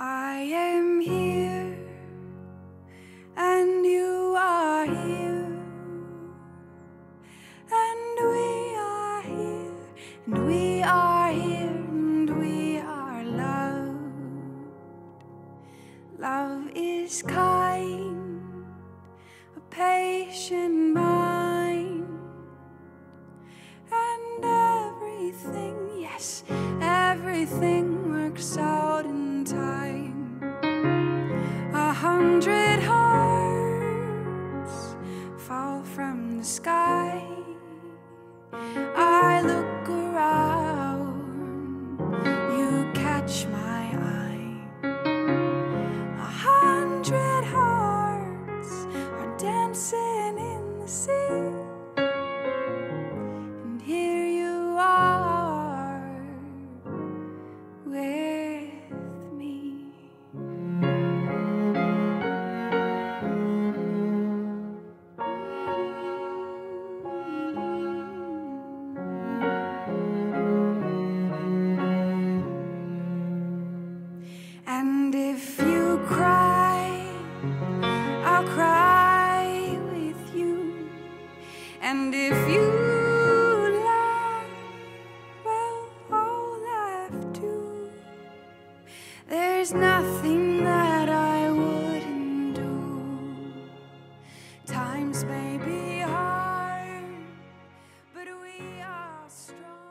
I am here, and you are here, and we are here, and we are here, and we are loved. Love is kind, a patient mind, and everything, yes, hundred hearts fall from the sky. I And if you lie, well, I'll laugh too. There's nothing that I wouldn't do. Times may be hard, but we are strong.